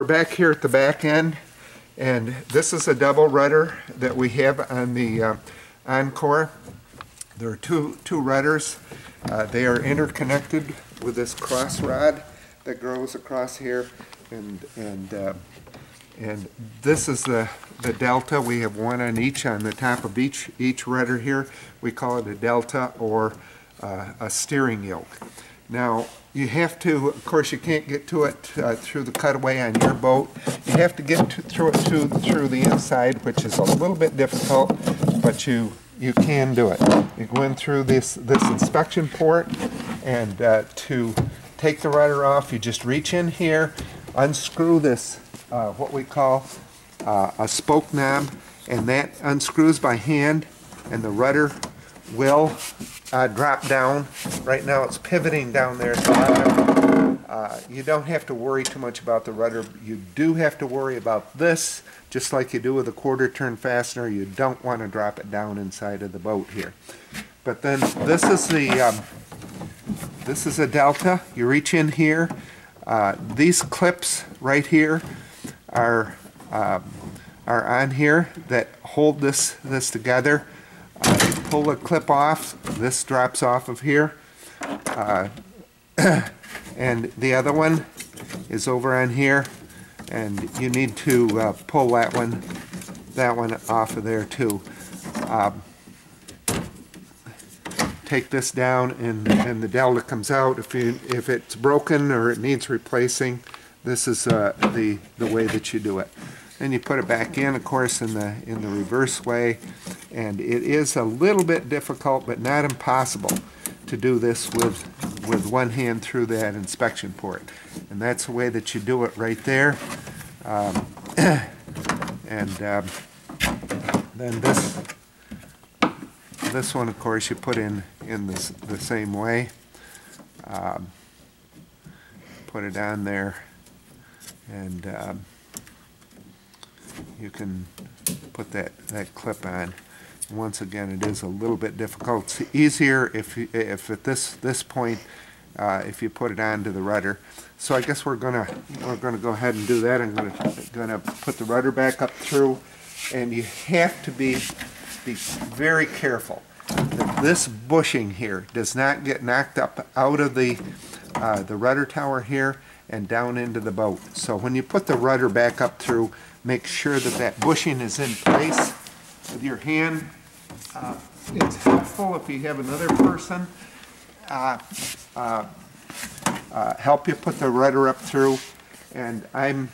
We're back here at the back end, and this is a double rudder that we have on the uh, Encore. There are two, two rudders. Uh, They are interconnected with this cross rod that goes across here, and, and, uh, and this is the, the delta. We have one on each, on the top of each, each rudder here. We call it a delta or uh, a steering yoke. Now, you have to, of course, you can't get to it uh, through the cutaway on your boat. You have to get to, through it through, through the inside, which is a little bit difficult, but you, you can do it. You go in through this, this inspection port, and uh, to take the rudder off, you just reach in here, unscrew this, uh, what we call uh, a spoke knob, and that unscrews by hand, and the rudder will uh, drop down. Right now it's pivoting down there bottom. Uh, you don't have to worry too much about the rudder. You do have to worry about this, just like you do with a quarter turn fastener. You don't want to drop it down inside of the boat here. But then this is the um, this is a delta. You reach in here. Uh, these clips right here are um, are on here that hold this this together. Pull the clip off. This drops off of here. Uh, and the other one is over on here. And you need to uh, pull that one that one off of there too. Um, take this down and, and the delta comes out. If you if it's broken or it needs replacing, this is uh, the the way that you do it. Then you put it back in, of course, in the in the reverse way, and it is a little bit difficult, but not impossible, to do this with with one hand through that inspection port, and that's the way that you do it right there. Um, and um, then this this one, of course, you put in in the, the same way. Um, put it on there, and um, you can put that, that clip on. Once again, it is a little bit difficult. It's easier if, if at this, this point, uh, if you put it onto the rudder. So I guess we're gonna, we're gonna go ahead and do that. I'm gonna, gonna put the rudder back up through, and you have to be, be very careful. that This bushing here does not get knocked up out of the, uh, the rudder tower here and down into the boat. So when you put the rudder back up through, make sure that that bushing is in place with your hand. Uh, It's helpful if you have another person uh, uh, uh, help you put the rudder up through. And I'm